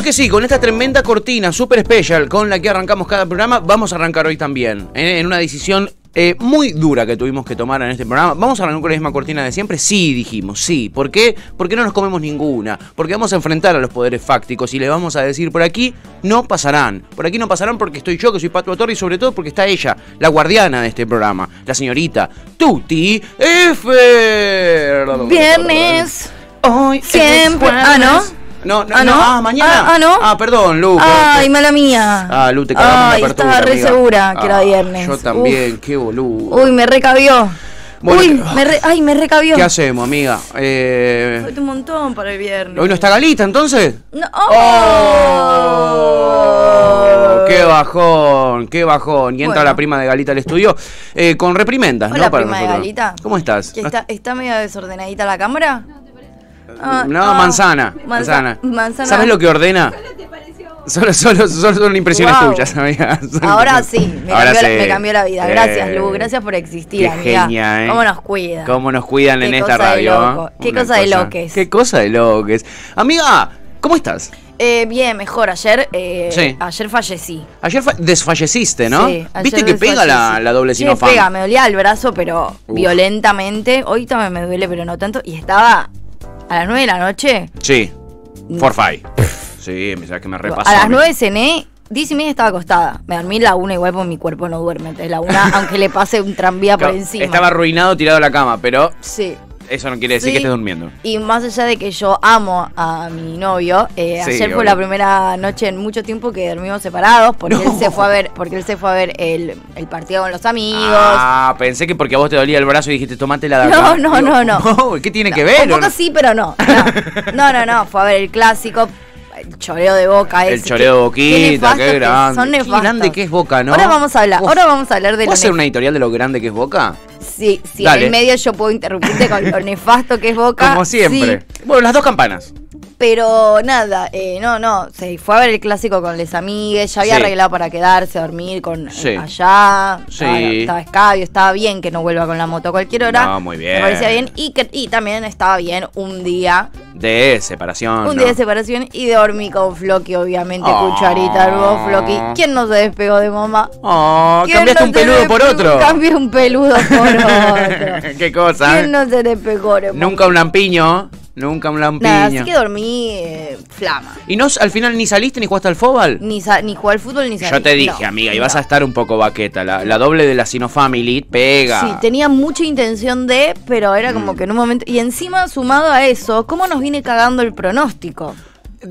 Claro que sí, con esta tremenda cortina super especial con la que arrancamos cada programa, vamos a arrancar hoy también. ¿eh? En una decisión eh, muy dura que tuvimos que tomar en este programa. ¿Vamos a arrancar con la misma cortina de siempre? Sí, dijimos, sí. ¿Por qué? Porque no nos comemos ninguna. Porque vamos a enfrentar a los poderes fácticos y le vamos a decir por aquí no pasarán. Por aquí no pasarán porque estoy yo, que soy Pato Torre, y sobre todo porque está ella, la guardiana de este programa, la señorita Tuti F. Viernes. Hoy Siempre. es Ah, ¿no? No, no, Ah, no. ¿no? Ah, mañana. Ah, ah, ¿no? Ah, perdón, Lu. Ay, que- mala mía. Ah, Lu, te cagamos en la Ay, apertura, estaba re amiga. segura que era Ah, viernes. Yo también, qué boludo. Uy, me recabió. Bueno, Uy, que- me re- ay, me recabió. ¿Qué hacemos, amiga? Eh, Falta un montón para el viernes. ¿Hoy no está Galita, entonces? No. ¡Oh! ¡Qué bajón! ¡Qué bajón! Y entra Bueno. la prima de Galita al estudio eh, con reprimendas, Hola, ¿no? Para prima de nosotros. Galita. ¿Cómo estás? ¿Que está, ¿Está medio desordenadita la cámara? Ah, no, ah, manzana, manza- manzana. manzana. ¿Sabes lo que ordena? Solo, solo, solo son impresiones Wow. tuyas, amiga. Son Ahora impresiones- sí, me, Ahora cambió, la, sí. me cambió la vida. Gracias, Eh, Lu. Gracias por existir, Qué amiga. genia, ¿eh? ¿Cómo nos cuida? Cómo nos cuidan Qué en esta cosa de radio. loco. ¿eh? Qué Una cosa de loques. Qué cosa de loques. Amiga, ¿cómo estás? Eh, bien, mejor. Ayer, eh, Sí. ayer fallecí. Ayer fa- desfalleciste, ¿no? Sí, ayer Viste que pega la, la doble Sí, sinofan. pega, me dolía el brazo, pero Uf. violentamente. Hoy también me duele, pero no tanto. Y estaba a las 9 de la noche. Sí. For five. Sí, me sabes que me repasó. a las 9 cené. 10 y media estaba acostada. Me dormí la una igual porque mi cuerpo no duerme. Entonces la una, aunque le pase un tranvía por encima. Estaba arruinado tirado a la cama, pero Sí. Eso no quiere decir Sí. que estés durmiendo. Y más allá de que yo amo a mi novio, eh, Sí, ayer obvio. fue la primera noche en mucho tiempo que dormimos separados porque No. él se fue a ver, porque él se fue a ver el, el partido con los amigos. Ah, pensé que porque a vos te dolía el brazo y dijiste, tomate la de No, no, no, no. ¿Qué tiene que ver? Un poco sí, pero no. No, no, no, no. Fue a ver el clásico, el choreo de boca. El ese, choreo de que- Boquita, qué que grande. Son Qué nefastos. grande que es Boca, ¿no? Ahora vamos a hablar, ahora vamos a hablar de ¿Puedo hacer una editorial de lo grande que es Boca? Sí, sí, Dale. en el medio yo puedo interrumpirte con lo nefasto que es Boca. Como siempre. sí. Bueno, las dos campanas. Pero nada, eh, no, no, se fue a ver el clásico con les amigues, ya había Sí. arreglado para quedarse, a dormir con Sí. allá, Sí. estaba, estaba escabio, estaba bien que no vuelva con la moto a cualquier hora. No, muy bien. Me parecía bien y, que, y también estaba bien un día, De separación. un ¿no? día de separación y dormí con Floki, obviamente, Oh. cucharita, hermoso Floki. ¿Quién no se despegó de mamá? Oh, ¿Quién cambiaste no un peludo por otro. Cambié un peludo por otro. Qué cosa. ¿eh? ¿Quién no se despegó de mamá? Nunca un lampiño. Nunca un lampiño. Nada, así que dormí eh, flama. ¿Y no, al final ni saliste ni jugaste al fútbol? Ni, sa- ni jugar al fútbol ni Yo salir. te dije, No, amiga, y vas no. a estar un poco baqueta. La, la doble de la Sino Family pega. Sí, tenía mucha intención de, pero era Mm. como que en un momento. Y encima, sumado a eso, ¿cómo nos viene cagando el pronóstico?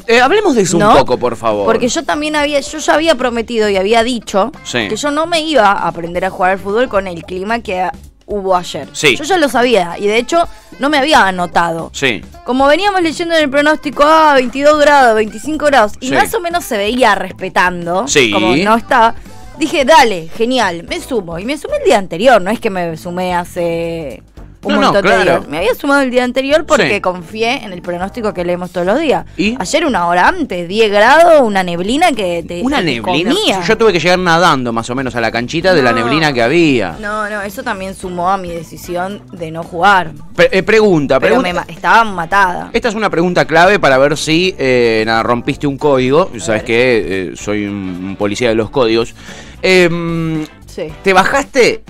Eh, hablemos de eso ¿No? un poco, por favor. Porque yo también había, yo ya había prometido y había dicho Sí. que yo no me iba a aprender a jugar al fútbol con el clima que hubo ayer. Sí. Yo ya lo sabía y de hecho no me había anotado. Sí. Como veníamos leyendo en el pronóstico, ah, 22 grados, 25 grados, y Sí. más o menos se veía respetando, Sí. como no estaba, dije, dale, genial, me sumo. Y me sumé el día anterior, no es que me sumé hace un No, no, montón de claro. días. Me había sumado el día anterior porque Sí. confié en el pronóstico que leemos todos los días. ¿Y? Ayer una hora antes, 10 grados, una neblina que te Una neblina. comía. Yo tuve que llegar nadando más o menos a la canchita de la neblina que había. No, no, eso también sumó a mi decisión de no jugar. Pre- eh, pregunta, Pero pregunta. me estaba matada. Esta es una pregunta clave para ver si eh, nada, rompiste un código. Sabes que eh, soy un, un policía de los códigos. Em, Sí. ¿Te bajaste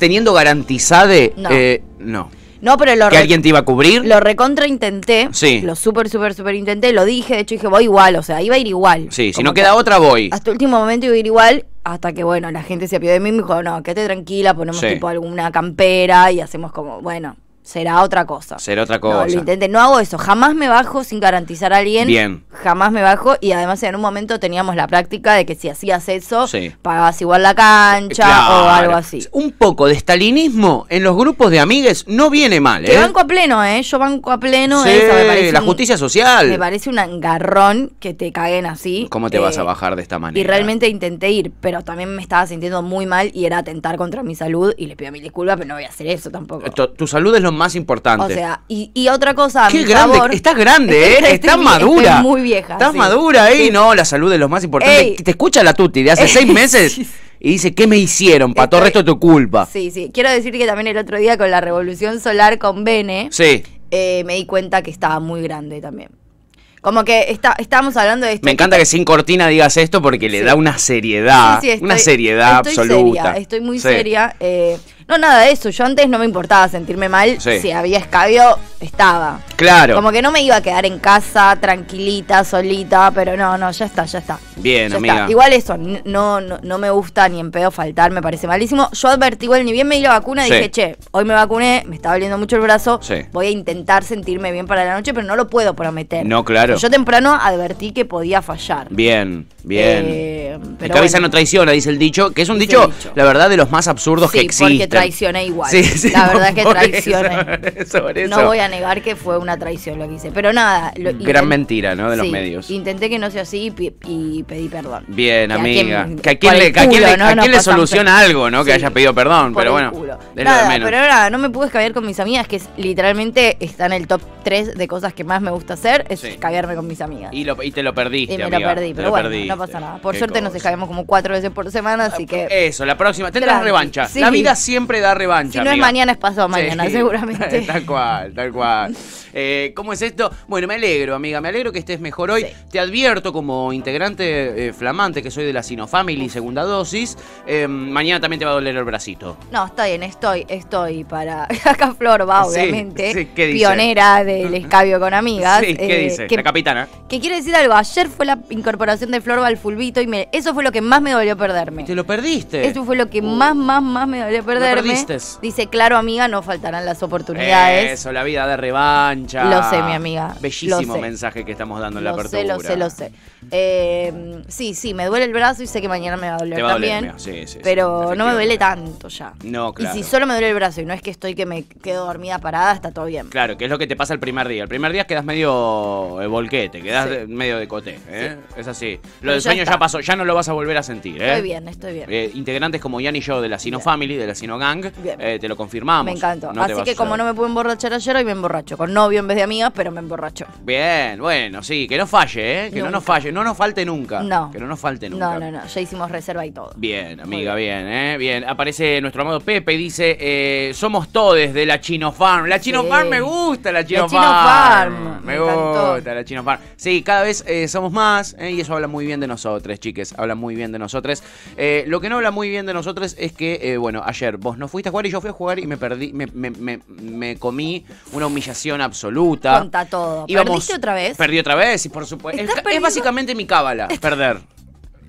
teniendo garantizade? No. eh, no. No, pero lo ¿Que alguien te iba a cubrir? Lo recontra intenté. Sí. Lo súper, súper, súper intenté. Lo dije, de hecho dije, voy igual. O sea, iba a ir igual. Sí, si no que queda otra, voy. Hasta el último momento iba a ir igual. Hasta que, bueno, la gente se apió de mí y me dijo, no, quédate tranquila, ponemos Sí. tipo alguna campera y hacemos como, bueno, será otra cosa. Será otra No, cosa. lo intenté. No hago eso. Jamás me bajo sin garantizar a alguien. Bien. Jamás me bajo. Y además en un momento teníamos la práctica de que si hacías eso, Sí. pagabas igual la cancha Claro. o algo así. Un poco de stalinismo en los grupos de amigues no viene mal, Que ¿eh? banco a pleno, ¿eh? Yo banco a pleno. Sí, eso me parece la un- justicia social. Me parece un engarrón que te caguen así. ¿Cómo te Eh, vas a bajar de esta manera? Y realmente intenté ir, pero también me estaba sintiendo muy mal y era atentar contra mi salud y le pido mil disculpas, pero no voy a hacer eso tampoco. Tu, tu salud es lo más importante. O sea, y, y otra cosa, Qué grande, favor- estás grande, ¿eh? Estás madura. estoy muy vieja. Estás sí. madura, ¿eh? Sí. No, la salud es lo más importante. Ey. Te escucha la Tuti de hace Ey, seis meses sí. y dice, ¿qué me hicieron? Para todo resto de tu culpa. Sí, sí. Quiero decir que también el otro día con la revolución solar con Bene, Sí. eh, me di cuenta que estaba muy grande también. Como que está, estábamos hablando de esto. Me encanta que sin cortina digas esto porque le da una seriedad, Sí, sí, estoy- una seriedad estoy absoluta. seria, estoy muy seria. eh, no, nada de eso. Yo antes no me importaba sentirme mal. Sí. Si había escabio, estaba. Claro. Como que no me iba a quedar en casa tranquilita, solita, pero no, no, ya está, ya está. Bien, Ya amiga. está. Igual eso, no, no, no me gusta ni en pedo faltar, me parece malísimo. Yo advertí, igual, ni bien me di la vacuna, Sí. dije, che, hoy me vacuné, me está doliendo mucho el brazo, Sí. voy a intentar sentirme bien para la noche, pero no lo puedo prometer. No, claro. Yo temprano advertí que podía fallar. Bien, bien. Eh, el pero bueno. no traiciona, dice el dicho, que es un dicho, dicho. la verdad, de los más absurdos que existen. Traicioné igual. Sí, sí, la verdad que traicioné. eso, por eso. No voy a negar que fue una traición lo que hice. Pero nada. lo- Gran mentira, ¿no? De los Sí, medios. Intenté que no sea así y, y pedí perdón. Bien, Que a amiga. quien- que a quién por le, el que a quién culo, le- ¿no? a le soluciona pe- algo, ¿no? Que haya pedido perdón, por pero el bueno. culo. es lo de Nada, menos. pero nada, no me pude escabiar con mis amigas, que es literalmente está en el top 3 de cosas que más me gusta hacer, es escabiarme con mis amigas. Y, lo- y te lo perdiste, Y me amiga, lo perdí, pero lo bueno, perdiste. no pasa nada. Por Qué suerte nos cosa. escabemos como cuatro veces por semana, así que Eso, la próxima. Tendrás revancha. La vida siempre da revancha. si no es mañana es pasado mañana, Sí, seguramente. tal cual, tal cual. Eh, ¿Cómo es esto? Bueno, me alegro, amiga. Me alegro que estés mejor hoy. Sí. Te advierto como integrante eh, flamante que soy de la Sinofamily, segunda dosis. eh, mañana también te va a doler el bracito. No, está bien, estoy, estoy para. Acá Flor va, obviamente. sí, ¿qué dice? Pionera del escabio con amigas. Sí, ¿qué dice? que- La capitana. Que quiere decir algo, ayer fue la incorporación de Flor al fulbito y me- eso fue lo que más me dolió perderme. Te lo perdiste. Eso fue lo que más, más, más me dolió perderme. Dice, claro, amiga, no faltarán las oportunidades. Eso, la vida de revancha. Lo sé, mi amiga. Bellísimo Lo mensaje que estamos dando en la Lo apertura. sé, lo sé, lo sé. Eh, sí, sí, me duele el brazo y sé que mañana me va a doler Te va a doler, también. Sí, sí, sí, pero no me duele tanto ya. No, claro. Y si solo me duele el brazo y no es que estoy que me quedo dormida parada, está todo bien. Claro, que es lo que te pasa el primer día. El primer día quedas medio eh, volquete, quedas Sí. medio de coté. ¿eh? Es así. Lo del sueño está. ya pasó, ya no lo vas a volver a sentir. ¿eh? Estoy bien, estoy bien. Eh, integrantes como Ian y yo de la Sino Bien. Family, de la Sino Gang, Bien. eh, te lo confirmamos. me encantó. No Así que como no me puedo emborrachar ayer, hoy me emborracho. Con novio en vez de amigas, pero me emborracho. Bien, bueno, sí, que no falle, ¿eh? Que no nos falle, no nos falte nunca. No. Que no nos falte nunca. No, no, no. Ya hicimos reserva y todo. Bien, amiga, bien. ¿eh? Bien, aparece nuestro amado Pepe y dice, eh, somos todes de la Chino Farm. La Chino Sí. Farm me gusta, la Chino, Chino Farm. Farm, Me, me gusta la Chino Farm. Sí, cada vez eh, somos más y eso habla muy bien de nosotros, chiques. Habla muy bien de nosotros. Lo que no habla muy bien de nosotros es que, bueno, ayer vos no fuiste a jugar y yo fui a jugar y me perdí, me, me- me- me comí una humillación absoluta. Conta todo. Íbamos- ¿Perdiste otra vez? Perdí otra vez, y por supuesto. Es, básicamente mi cábala, perder.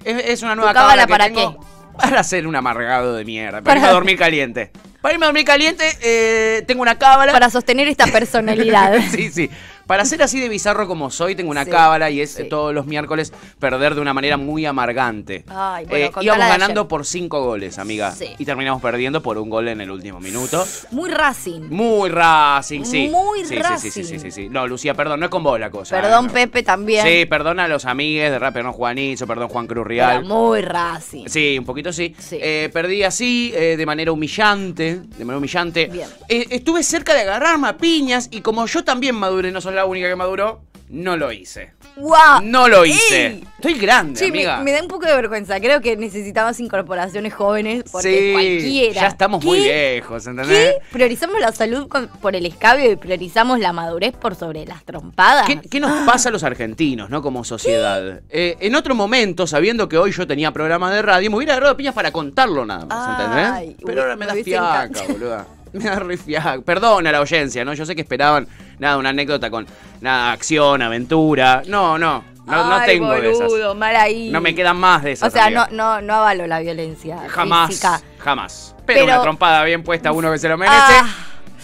Es, es una nueva cábala cábala que para tengo qué? Para ser un amargado de mierda. Para, Para- irme a dormir caliente. Para irme a dormir caliente, eh, tengo una cábala. Para sostener esta personalidad. sí, sí. Para ser así de bizarro como soy, tengo una Sí, cábala y es eh, sí. todos los miércoles perder de una manera muy amargante. Ay, bueno, contala íbamos ganando ayer. por cinco goles, amiga. Sí. Y terminamos perdiendo por un gol en el último minuto. Muy Racing. Muy Racing, sí. Muy sí, sí, sí, Racing. sí, sí, sí, sí. No, Lucía, perdón, no es con vos la cosa. Perdón, ¿eh? No. Pepe, también. Sí, perdona a los amigues de Rap, perdón Juanizo, perdón Juan Cruz Era Real. muy Racing. Sí, un poquito sí. Sí. Eh, perdí así, eh, de manera humillante. De manera humillante. Bien. Eh, estuve cerca de agarrarme a piñas y como yo también maduré, no soy la única que maduró, no lo hice. ¡Guau! No lo hice. ¡Ey! Estoy grande, Sí, me, amiga. me da un poco de vergüenza. Creo que necesitamos incorporaciones jóvenes porque sí, cualquiera. ya estamos ¿Qué? muy viejos, ¿entendés? ¿Qué? ¿Priorizamos la salud con- por el escabio y priorizamos la madurez por sobre las trompadas? ¿Qué, qué nos pasa a los argentinos, no? Como sociedad. Eh, en otro momento, sabiendo que hoy yo tenía programa de radio, me hubiera agarrado piñas para contarlo nada más, ¿entendés? Pero ahora me me da hubiese fiaca, boluda. Me da re fiaca. Perdón a la audiencia, ¿no? Yo sé que esperaban, nada, una anécdota con, nada, acción, aventura. No, no. No, no Ay, tengo de esas. boludo, mal ahí. No me quedan más de esas. O sea, amiga. no, no, no avalo la violencia Jamás, física. jamás. Pero, Pero- una trompada bien puesta a uno que se lo merece. Ah,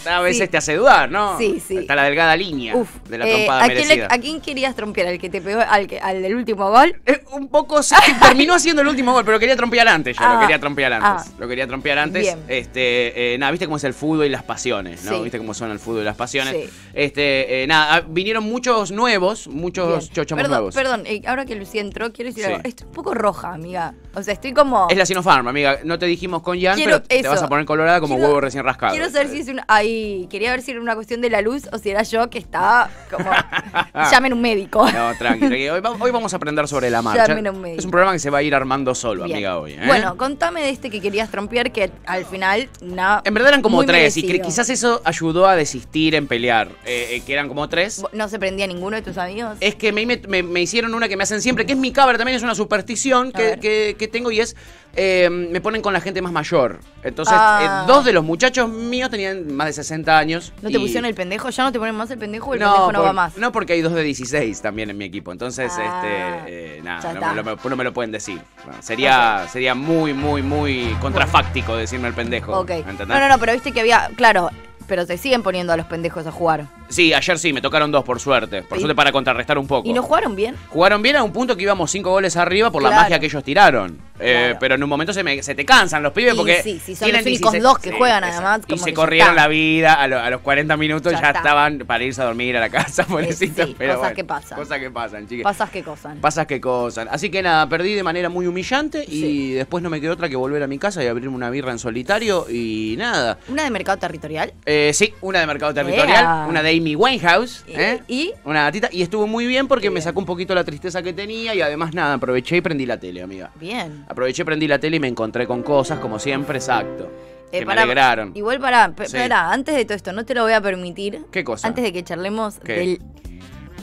a veces sí. te hace dudar, ¿no? Sí, sí. Está la delgada línea Uf, de la eh, trompada ¿a, quién le-. ¿A quién querías trompear? ¿Al que te pegó, al, que, al del último gol? Eh, un poco sí, terminó haciendo el último gol, pero quería trompear antes. Yo lo Ah, quería trompear antes. ah. Lo quería trompear antes. Bien. Este, eh, nada, viste cómo es el fútbol y las pasiones, ¿no? Sí. Viste cómo son el fútbol y las pasiones. Sí. Este, eh, nada, ah, vinieron muchos nuevos, muchos Bien. chochamos perdón, nuevos. Perdón, eh, ahora que Lucía entró, quiero decir algo. Estoy un poco roja, amiga. O sea, estoy como. Es la Sinopharm, amiga. No te dijimos con Jan, Quiero pero te vas a poner colorada como Quiero- huevo recién rascado. Quiero saber si es. Ay, Quería ver si era una cuestión de la luz o si era yo que estaba como. Llamen un médico. No, tranquilo. Hoy, va- hoy vamos a aprender sobre la marcha. Llamen un médico. Es un programa que se va a ir armando solo, Bien. amiga, hoy. ¿eh? Bueno, contame de este que querías trompear que al final nada. En verdad eran como tres y merecido. quizás eso ayudó a desistir en pelear. eh, eh, que eran como tres. ¿No se prendía ninguno de tus amigos? Es que me, me- me- me hicieron una que me hacen siempre, que es mi cover, también es una superstición que, ver. que- que tengo y es, eh, me ponen con la gente más mayor. Entonces, Ah. eh, dos de los muchachos míos tenían más de 60 años. ¿No te y- pusieron el pendejo? ¿Ya no te ponen más el pendejo o el pendejo no por- va más? No, porque hay dos de 16 también en mi equipo. Entonces, Ah, este, eh, nada, no, me lo- no me lo pueden decir. Bueno, sería, sería muy, muy, muy contrafáctico decirme el pendejo. Ok. ¿entendés? No, no, no, pero viste que había. Claro, pero te siguen poniendo a los pendejos a jugar. Sí, ayer sí, me tocaron dos por suerte. Por suerte para contrarrestar un poco. ¿Y no jugaron bien? Jugaron bien a un punto que íbamos cinco goles arriba por la magia que ellos tiraron. Eh, pero en un momento se, me- se te cansan los pibes Y porque. sí, sí, son tienen los únicos 16 dos que juegan, además, Y se que corrieron la vida. A, lo- a los 40 minutos Ya estaban para irse a dormir a la casa, pobrecitos. sí, pero cosas bueno, que pasan. Cosas que pasan, chicas. Pasas qué cosas. Pasas que cosas. Así que nada, perdí de manera muy humillante y después no me quedó otra que volver a mi casa y abrirme una birra en solitario y nada. ¿Una de mercado territorial? Eh, sí, una de mercado territorial, Ea. una de Amy Winehouse, ¿Y? ¿eh? ¿Y? Una gatita y estuvo muy bien porque me sacó un poquito la tristeza que tenía y además nada, aproveché y prendí la tele, amiga. Bien. Aproveché, prendí la tele y me encontré con cosas como siempre, exacto. Eh, que me alegraron. Igual para, Sí. antes de todo esto, no te lo voy a permitir. ¿Qué cosa? Antes de que charlemos ¿Qué? del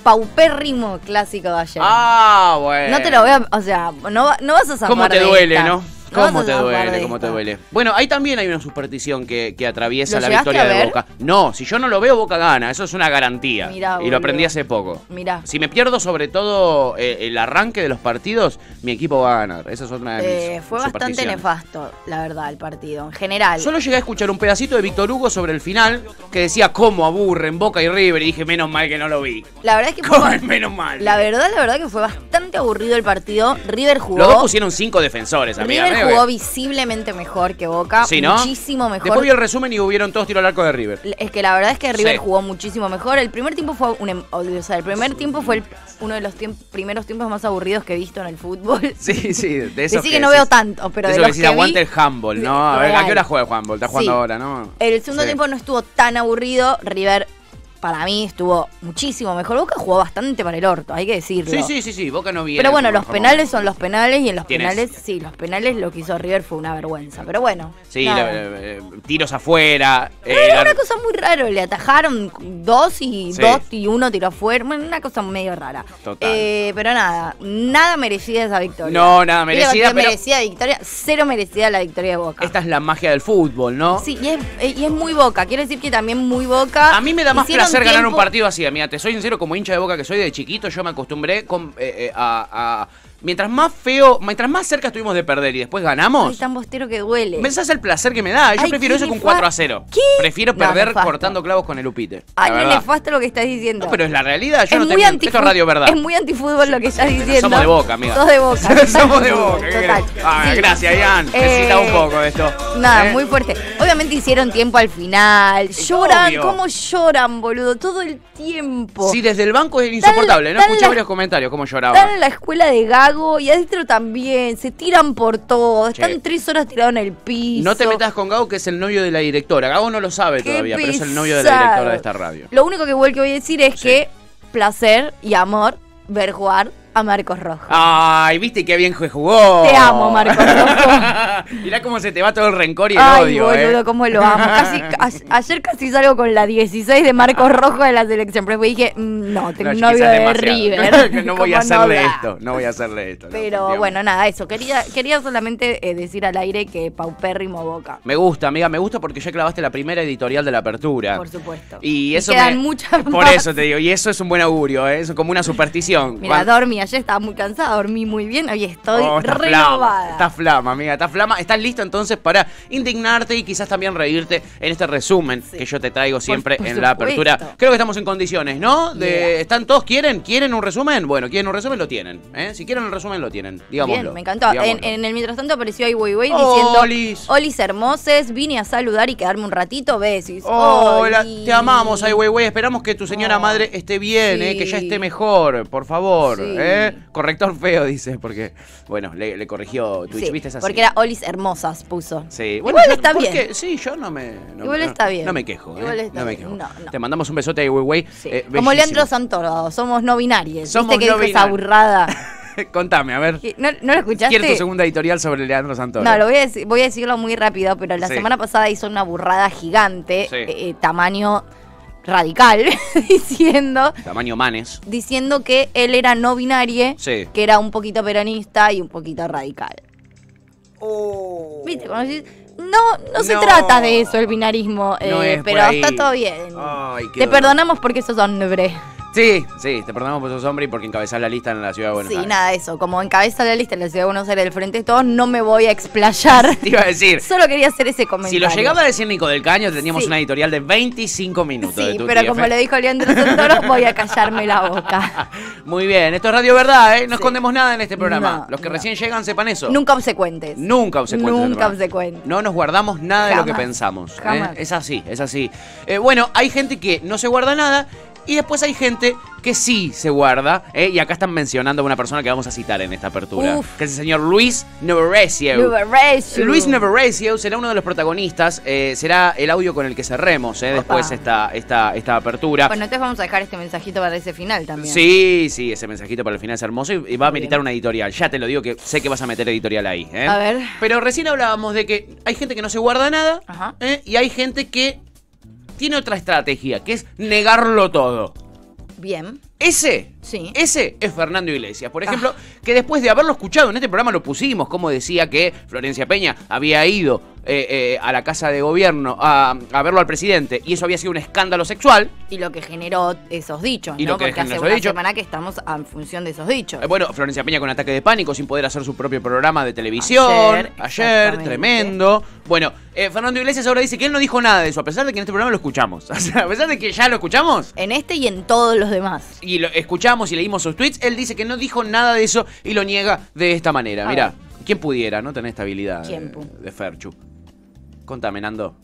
paupérrimo clásico de ayer. Ah, bueno. No te lo voy a. O sea, no, no vas a zafar ¿Cómo te duele, esta. no? ¿Cómo te duele? ¿Cómo te duele? Bueno, ahí también hay una superstición que, que atraviesa ¿Lo la victoria de? Boca. No, si yo no lo veo, Boca gana. Eso es una garantía. Mirá, y lo aprendí hace poco. Mirá. Si me pierdo sobre todo eh, el arranque de los partidos, mi equipo va a ganar. Esa es otra de mis Eh, fue bastante nefasto, la verdad, el partido. En general. Solo llegué a escuchar un pedacito de Víctor Hugo sobre el final que decía cómo aburren Boca y River y dije menos mal que no lo vi. La verdad es que fue. ¿Cómo es menos mal? La verdad, la verdad que fue bastante aburrido el partido. River jugó. Los dos pusieron cinco defensores, amiga. River jugó que- visiblemente mejor que Boca. Sí, ¿no? Muchísimo mejor. Después vi el resumen y hubieron todos tiro al arco de River. Es que la verdad es que River Sí. jugó muchísimo mejor. El primer tiempo fue un em- o sea, el primer tiempo fue el- uno de los tiemp- primeros tiempos más aburridos que he visto en el fútbol. Sí, sí, de eso Decí que no veo tanto, pero de eso los que que aguante vi- el handball, ¿no? A ver, ¿a qué hora juega el handball? Está jugando Sí. ahora, ¿no? El segundo Sí. tiempo no estuvo tan aburrido. River, para mí, estuvo muchísimo mejor. Boca jugó bastante para el orto, hay que decirlo. Sí, sí, sí, sí, Boca no viene. Pero bueno, los penales son los penales y en los Tienes- penales, sí, los penales lo que hizo River fue una vergüenza. Pero bueno. Sí, la- eh, tiros afuera. eh, Era una cosa muy rara, le atajaron dos y Sí. dos y uno tiró afuera, bueno, una cosa medio rara. Total. Eh, pero nada, nada merecida esa victoria. No, nada merecida, pero- merecida victoria, cero merecida la victoria de Boca. Esta es la magia del fútbol, ¿no? Sí, y es, y es muy Boca, quiero decir que también muy Boca. A mí me da más Hicieron placer ganar un partido así, amiga. Te soy sincero, como hincha de boca que soy de chiquito, yo me acostumbré con, eh, eh, a, a- Mientras más feo, mientras más cerca estuvimos de perder y después ganamos, tan bostero que duele. pensás el placer que me da. Yo Ay, prefiero eso nefa- 4 a 0. ¿Qué? Prefiero perder cortando clavos con el upite. Ay, no es nefasto lo que estás diciendo. No, pero es la realidad. Yo es no muy tengo. anti Esto es radio verdad. Es muy antifútbol lo que estás diciendo. Somos de Boca, amiga. Sos de Boca. Somos de boca. ¿qué Total. Ah, Sí. Gracias, Ian. Eh, Necesita un poco de esto. Nada, ¿Eh? muy fuerte. Obviamente hicieron tiempo al final. Lloran, obvio. ¿cómo lloran, boludo? Todo el tiempo. Sí, desde el banco es insoportable. No escuché la- varios comentarios cómo lloraba. Están en la escuela de Gago y adentro también. Se tiran por todo. Están Che. tres horas tirados en el piso. No te metas con Gago, que es el novio de la directora. Gago no lo sabe Qué todavía, pero es el novio de la directora de esta radio. Lo único que igual que voy a decir es Sí. que placer y amor ver jugar a Marcos Rojo. Ay, viste qué bien jugó. Te amo, Marcos Rojo. Mirá cómo se te va todo el rencor y el Ay, odio, boludo, eh. cómo lo amo. Casi, a- ayer casi salgo con la 16 de Marcos Rojo de la selección. Pero dije, mm, no, tengo un No, novio de. River. No voy a ¿Cómo no hacerle esto, no voy a hacerle esto. Pero bueno, nada, eso. Quería, quería solamente eh, decir al aire que paupérrimo boca. Me gusta, amiga, me gusta porque ya clavaste la primera editorial de la apertura. Por supuesto. Y Y eso quedan me- muchas Por más. eso te digo, y eso es un buen augurio, ¿eh? es como una superstición. Mira, Cuando- dormí, ayer estaba muy cansada, dormí muy bien, hoy estoy Oh, está renovada. flama, está flama, amiga, está flama. ¿Estás listo entonces para indignarte y quizás también reírte en este resumen Sí. que yo te traigo siempre por en la apertura? Creo que estamos en condiciones, ¿no? De, Yeah. ¿Están todos quieren? ¿Quieren un resumen? Bueno, quieren un resumen, lo tienen. ¿eh? Si quieren un resumen, lo tienen. Digámoslo. Bien, me encantó. En, el mientras tanto apareció ahí Wey Wey diciendo: Olis. Olis hermoses, vine a saludar y quedarme un ratito. Besis. Hola, te amamos, güey, güey. Esperamos que tu señora Oh, madre esté bien, eh, que ya esté mejor, por favor. Sí. eh. ¿Eh? Corrector feo, dice, porque, bueno, le, le corrigió Twitch, Sí, ¿viste? Es así. porque era Olis Hermosas, puso. Sí, Igual yo- está ¿por bien. Sí, yo no me. no- Igual está bien. No me quejo. ¿eh? Igual está no me quejo. No. Te mandamos un besote de Wei Wei. Sí. eh, Como. Leandro Santoro, somos no binarios. Somos ¿Viste que dijo esa burrada? Contame, a ver. ¿No, ¿No lo escuchaste? Quiero tu segunda editorial sobre Leandro Santoro. No, lo voy a, decir, voy a decirlo muy rápido, pero la Sí. semana pasada hizo una burrada gigante, Sí. eh, eh, tamaño radical, diciendo Tamaño manes. diciendo que él era no binario, Sí. que era un poquito peronista y un poquito radical. Oh. ¿Viste? Cuando decís, no, no se No. trata de eso el binarismo, No eh, es pero está todo bien. Ay, qué Te dolor. perdonamos porque sos hombre. Sí, sí, te perdonamos por sos hombre y porque encabezás la lista en la ciudad de Buenos Sí, Aires. nada de eso. Como encabeza la lista en la ciudad de Buenos Aires del Frente de Todos, no me voy a explayar. Te iba a decir, Solo quería hacer ese si comentario. lo llegaba a decir Nico del Caño, teníamos Sí. una editorial de 25 minutos. de Sí, tu pero TF. como le dijo Leandro Santoro, voy a callarme la boca. Muy bien, esto es Radio Verdad, ¿eh? No Sí. escondemos nada en este programa. No, Los que no. recién llegan sepan eso. Nunca obsecuentes. Nunca obsecuentes. en Nunca obsecuentes. No nos guardamos nada de lo que Jamás. pensamos. ¿eh? Jamás. Es así, es así. Eh, bueno, hay gente que no se guarda nada y después hay gente que sí se guarda. ¿eh? Y acá están mencionando a una persona que vamos a citar en esta apertura. Uf. Que es el señor Luis Novarecio. Luis Novarecio será uno de los protagonistas. eh, será el audio con el que cerremos eh, después esta, esta, esta apertura. Bueno, entonces vamos a dejar este mensajito para ese final también. Sí, sí, ese mensajito para el final es hermoso y, y va a meditar una editorial. Ya te lo digo que sé que vas a meter editorial ahí. ¿eh? A ver. Pero recién hablábamos de que hay gente que no se guarda nada Ajá. y hay gente que tiene otra estrategia, que es negarlo todo. Bien. Ese, Sí. ese es Fernando Iglesias, por Ah. ejemplo, que después de haberlo escuchado en este programa lo pusimos, como decía que Florencia Peña había ido eh, eh, a la casa de gobierno a, a verlo al presidente y eso había sido un escándalo sexual. Y lo que generó esos dichos, Y ¿no? lo que Porque hace una dichos. semana que estamos en función de esos dichos. Eh, bueno, Florencia Peña con ataque de pánico sin poder hacer su propio programa de televisión. Ayer, tremendo. Bueno, Fernando Iglesias ahora dice que él no dijo nada de eso, a pesar de que en este programa lo escuchamos. O sea, a pesar de que ya lo escuchamos. En este y en todos los demás. Y lo escuchamos y leímos sus tweets, él dice que no dijo nada de eso y lo niega de esta manera. Mira. ¿quién pudiera no tener esta habilidad ¿Quién, de, pu? de Ferchu? Contame, Nando.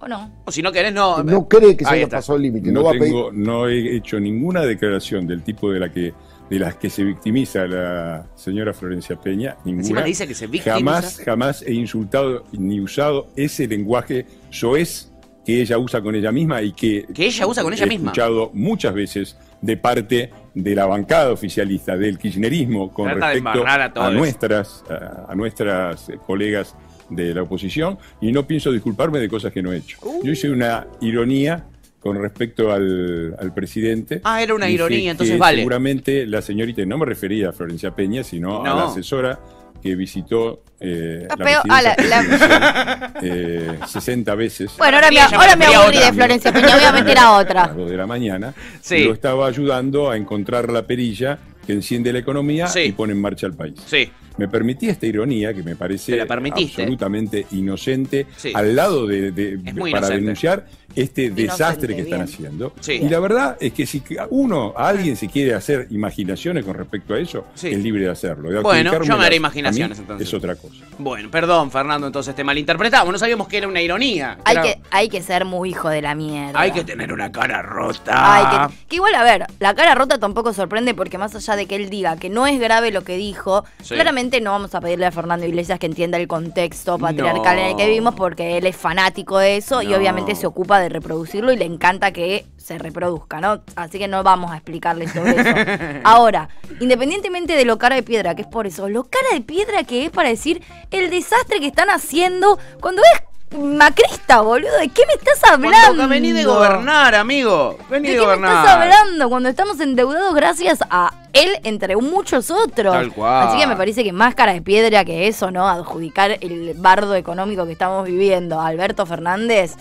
¿O no? O si no querés, no. No cree que se haya pasado el límite. No, No, va a pedir. tengo, no he hecho ninguna declaración del tipo de la que de las que se victimiza la señora Florencia Peña, ninguna. Encima dice que se victimiza. Jamás, jamás he insultado ni usado ese lenguaje soez que ella usa con ella misma y que, Que ella usa con ella he misma. escuchado muchas veces de parte de la bancada oficialista del kirchnerismo con Trata respecto a nuestras a, a nuestras eh, colegas de la oposición y no pienso disculparme de cosas que no he hecho. Uh. Yo hice una ironía con respecto al, al presidente. Ah, era una ironía, entonces vale. Seguramente la señorita, no me refería a Florencia Peña, sino No. a la asesora que visitó eh, Ah, la pero- ah, la- presidencia eh, 60 veces. Bueno, ahora me, ahora me a aburrí de Florencia Peña, voy a meter a A otra. las 2 de la mañana. Sí. Lo estaba ayudando a encontrar la perilla que enciende la economía Sí. y pone en marcha al país. Sí. Me permití esta ironía que me parece la absolutamente inocente Sí. al lado de, de- Es muy para inocente. denunciar este desastre que bien. están haciendo. Sí. Y la verdad es que si uno, alguien se quiere hacer imaginaciones con respecto a eso, Sí. es libre de hacerlo. De Bueno, yo me haré imaginaciones, entonces. Es otra cosa. Bueno, perdón, Fernando, entonces te malinterpretamos. No sabíamos que era una ironía. Hay Era- que, hay que ser muy hijo de la mierda. Hay que tener una cara rota. Ay, que, que igual, a ver, la cara rota tampoco sorprende porque más allá de que él diga que no es grave lo que dijo, Sí. claramente no vamos a pedirle a Fernando Iglesias que entienda el contexto patriarcal No. en el que vivimos porque él es fanático de eso y obviamente se ocupa de reproducirlo y le encanta que se reproduzca, ¿no? Así que no vamos a explicarle sobre eso. Ahora, independientemente de lo cara de piedra, que es por eso, lo cara de piedra que es para decir el desastre que están haciendo cuando es macrista, boludo, ¿de qué me estás hablando? Cuando vení de gobernar, amigo. Vení ¿De de, qué me gobernar. estás hablando cuando estamos endeudados gracias a él entre muchos otros? Tal cual. Así que me parece que más cara de piedra que eso, ¿no? Adjudicar el bardo económico que estamos viviendo a Alberto Fernández.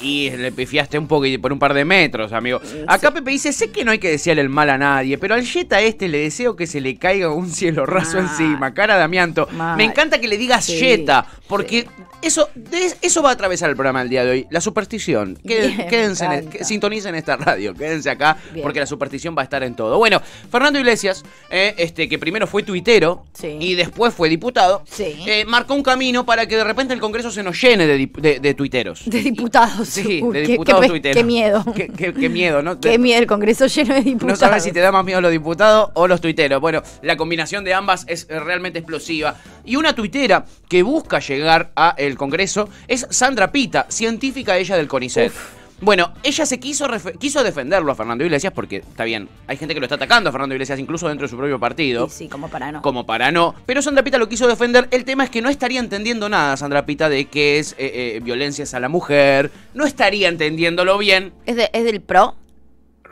Y le pifiaste un poco y por un par de metros, amigo. Acá Pepe dice, sé que no hay que desearle el mal a nadie, pero al Jetta este le deseo que se le caiga un cielo raso Mal. encima, cara de amianto. Mal. Me encanta que le digas Sí, Jetta, porque eso, de- eso va a atravesar el programa del día de hoy. La superstición. Queden- Bien, quédense, en, que- sintonicen esta radio, quédense acá, Bien. porque la superstición va a estar en todo. Bueno, Fernando Iglesias, eh, este, que primero fue tuitero y después fue diputado, eh, marcó un camino para que de repente el Congreso se nos llene de- de tuiteros. De diputados. Sí, de qué- diputados qué, tuiteros. qué miedo. Qué, qué- qué miedo, ¿no? Qué miedo, el Congreso lleno de No diputados. sabes si te da más miedo los diputados o los tuiteros. Bueno, la combinación de ambas es eh, realmente explosiva. Y una tuitera que busca llegar al Congreso es Sandra Pita, científica ella del CONICET. Bueno, ella se quiso, quiso defenderlo a Fernando Iglesias porque, está bien, hay gente que lo está atacando a Fernando Iglesias incluso dentro de su propio partido. Sí, sí, como para no. Como para no. Pero Sandra Pita lo quiso defender. El tema es que no estaría entendiendo nada, Sandra Pita, de qué es eh, eh, violencias a la mujer. No estaría entendiéndolo bien. ¿Es, de- es del PRO?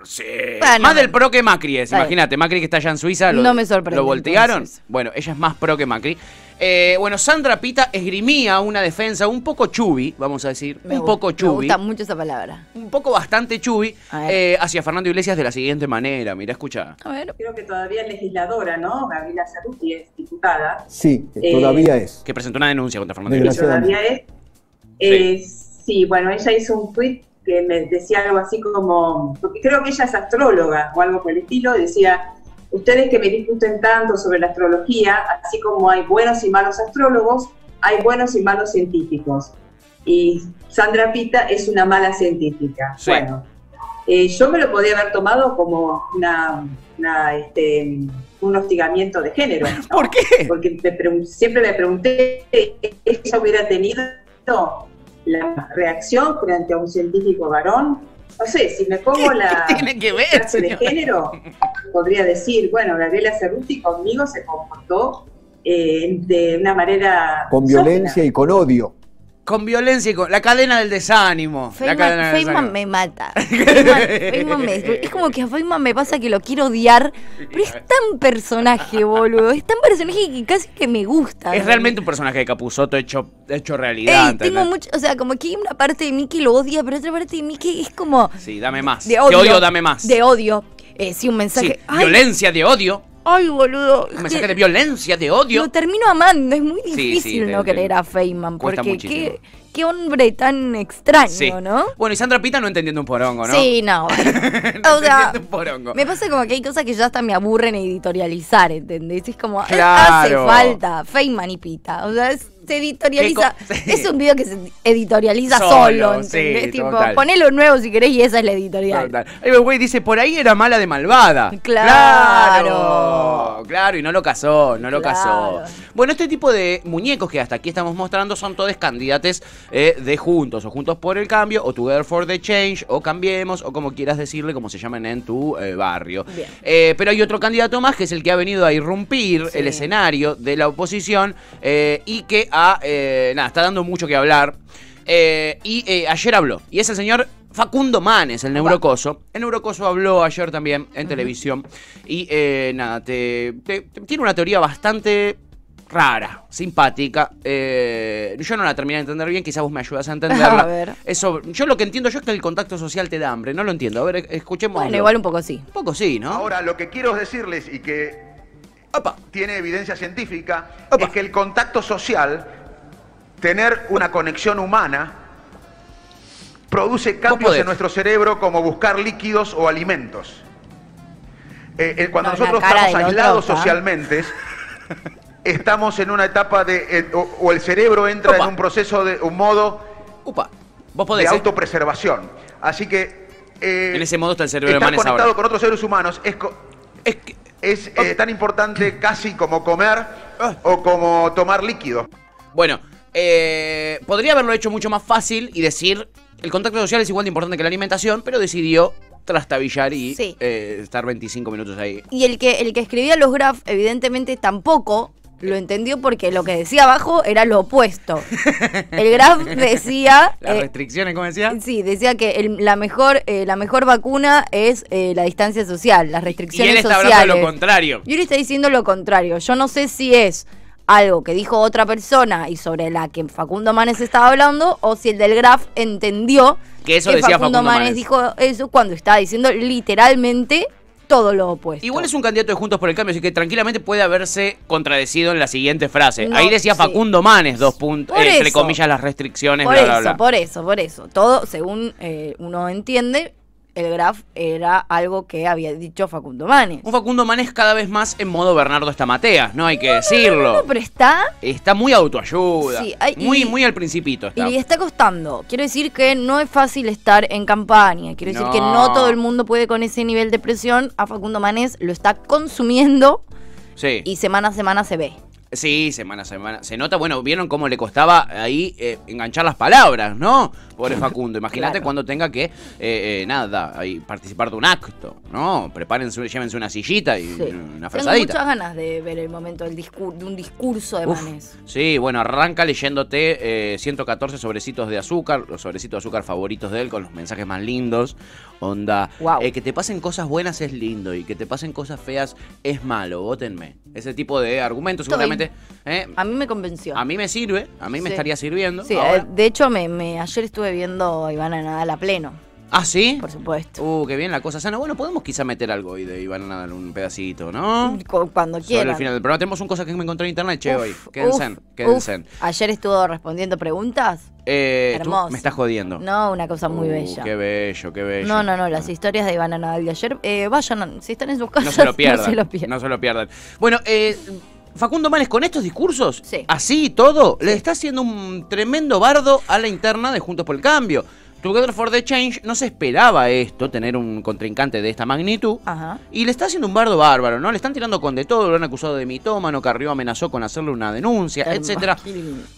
Sí. Bueno, más del pro que Macri es. Imagínate, Macri que está allá en Suiza. Lo, No me sorprende, ¿Lo voltearon? entonces. Bueno, ella es más pro que Macri. Eh, bueno, Sandra Pita esgrimía una defensa un poco chubi, vamos a decir. Me un poco Me chubi. gusta mucho esa palabra. Un poco bastante chubi eh, hacia Fernando Iglesias de la siguiente manera. Mira, escucha. A ver. creo que todavía es legisladora, ¿no? Gabriela Cerruti es diputada. Sí, Eh, todavía es. Que presentó una denuncia contra Fernando Iglesias. Todavía es. Eh, sí. bueno, ella hizo un tweet que me decía algo así como, porque creo que ella es astróloga o algo por el estilo, decía, ustedes que me discuten tanto sobre la astrología, así como hay buenos y malos astrólogos, hay buenos y malos científicos. Y Sandra Pita es una mala científica. Sí. Bueno, eh, yo me lo podía haber tomado como una, una, este, un hostigamiento de género. ¿no? ¿Por qué? Porque me siempre me pregunté, ¿ella hubiera tenido la reacción frente a un científico varón? No sé, si me pongo la ¿Qué tiene que ver, clase de género, podría decir, bueno, Gabriela Cerruti conmigo se comportó eh, de una manera... Con violencia y con odio. Con violencia y con. La cadena del desánimo. la cadena Feynman, del Feynman desánimo. me mata. Feynman, Feynman me- es como que a Feynman me pasa que lo quiero odiar, pero es tan personaje, boludo. Es tan personaje que casi que me gusta. Es realmente un personaje de Capuzoto hecho, hecho realidad. Ey, tengo mucho, o sea, como que hay una parte de mí que lo odia, pero otra parte de mí que es como Sí, dame más. de Te odio. odio, dame más. De odio. Eh, sí, un mensaje. Sí, violencia de odio. Ay, boludo. Un mensaje de violencia de odio. Lo termino amando, es muy difícil sí, no te- querer a Feynman, porque qué, qué hombre tan extraño, Sí. ¿no? Bueno, y Sandra Pita no entendiendo un porongo, ¿no? Sí, no. no o sea, entendiendo un porongo. me pasa como que hay cosas que ya hasta me aburren editorializar, ¿entendés? Es como, eh, Claro. hace falta Feynman y Pita. O sea, es- se editorializa. Es un video que se editorializa Solo, solo, sí, tipo, total. ponelo nuevo si querés y esa es la editorial. Total. El güey dice, por ahí era mala de malvada. Claro. Claro, claro, y no lo casó, no lo Claro. casó. Bueno, este tipo de muñecos que hasta aquí estamos mostrando son todos candidatos eh, de Juntos, o Juntos por el Cambio, o Together for the Change, o Cambiemos, o como quieras decirle, como se llamen en tu eh, barrio. Eh, pero hay otro candidato más que es el que ha venido a irrumpir Sí. el escenario de la oposición y que eh, nada, está dando mucho que hablar. Eh, y eh, ayer habló, y es el señor Facundo Manes, el neurocoso. El neurocoso habló ayer también en televisión y eh, nada, te, te- te- tiene una teoría bastante rara, simpática. Eh, yo no la terminé de entender bien, quizás vos me ayudas a entenderla. A ver. Es sobre- yo lo que entiendo yo es que el contacto social te da hambre, no lo entiendo. A ver, escuchemos. Bueno, igual un poco sí. Un poco sí, ¿no? Ahora, lo que quiero decirles y que Opa. tiene evidencia científica Opa. es que el contacto social, tener una conexión humana, produce cambios en nuestro cerebro como buscar líquidos o alimentos. Eh, eh, cuando No, nosotros estamos otro, aislados socialmente, estamos en una etapa de, eh, o, o el cerebro entra Opa. en un proceso de un modo Upa. Vos de podés. ¿eh? autopreservación. Así que eh, En ese modo está el cerebro de estar Manes conectado ahora. con otros seres humanos es, co- Es que- es eh, tan importante casi como comer Ah. o como tomar líquido. Bueno, eh, podría haberlo hecho mucho más fácil y decir el contacto social es igual de importante que la alimentación, pero decidió trastabillar y Sí. eh, estar 25 minutos ahí. Y el que, el que escribía los graph, evidentemente tampoco lo entendió porque lo que decía abajo era lo opuesto. El graph decía. Las eh, restricciones, ¿cómo decía? Sí, decía que el- la mejor eh, la mejor vacuna es eh, la distancia social, las Y restricciones él está sociales. hablando lo contrario. Y él está diciendo lo contrario. Yo no sé si es algo que dijo otra persona y sobre la que Facundo Manes estaba hablando, o si el del Graf entendió Que eso decía Facundo Manes. dijo eso cuando estaba diciendo literalmente todo lo opuesto. Igual es un candidato de Juntos por el Cambio, así que tranquilamente puede haberse contradecido en la siguiente frase. No, Ahí decía sí. Facundo Manes, dos puntos, eh, entre comillas, las restricciones, por bla, eso, bla, bla. por eso, por eso. Todo según eh, uno entiende. El graph era algo que había dicho Facundo Manes. Un Facundo Manes cada vez más en modo Bernardo Estamateas, no hay que decirlo. No, pero está Está muy autoayuda. Sí, hay- muy, y- muy al principito está. Y está costando. Quiero decir que no es fácil estar en campaña. Quiero decir que No. no todo el mundo puede con ese nivel de presión. A Facundo Manes lo está consumiendo Sí. y semana a semana se ve. Sí, semana a semana. Se nota, bueno, vieron cómo le costaba ahí eh, enganchar las palabras, ¿no? Pobre Facundo. Imagínate Claro. cuando tenga que, eh, eh, nada, ahí participar de un acto, ¿no? Prepárense, llévense una sillita y Sí. una Tengo muchas frazadita. ganas de ver el momento del de un discurso de Uf. Manes. Sí, bueno, arranca leyéndote eh, 114 sobrecitos de azúcar, los sobrecitos de azúcar favoritos de él, con los mensajes más lindos. Onda, Guau. eh, que te pasen cosas buenas es lindo y que te pasen cosas feas es malo, votenme. Ese tipo de argumentos Estoy. Eh, A mí me convenció. a mí me sirve, a mí me estaría sirviendo. Sí, ahora. de hecho, me, me- ayer estuve viendo a Ivana Nadal a pleno, ¿Ah, sí? por supuesto. Uh, qué bien la cosa sana. Bueno, podemos quizá meter algo hoy de Iván Nadal, un pedacito, ¿no? Cu- Cuando Sobre quieran. el final del programa. Tenemos un cosa que me encontré en internet, che, Uf, hoy. Quédense, uf, quédense. uf. Ayer estuvo respondiendo preguntas. Eh, Hermoso. me estás jodiendo. No, una cosa muy Uh, bella. Qué bello, qué bello. No, no, no, las historias de Ivana Nadal de ayer, eh, vayan, si están en sus casas, No se lo pierdan. no se lo pierdan. no se lo pierdan. Bueno, eh, Facundo Manes, con estos discursos, Sí. así y todo, le está haciendo un tremendo bardo a la interna de Juntos por el Cambio. Together for the Change no se esperaba esto, tener un contrincante de esta magnitud. Ajá. Y le está haciendo un bardo bárbaro, ¿no? Le están tirando con de todo, lo han acusado de mitómano, Carrió amenazó con hacerle una denuncia, etcétera.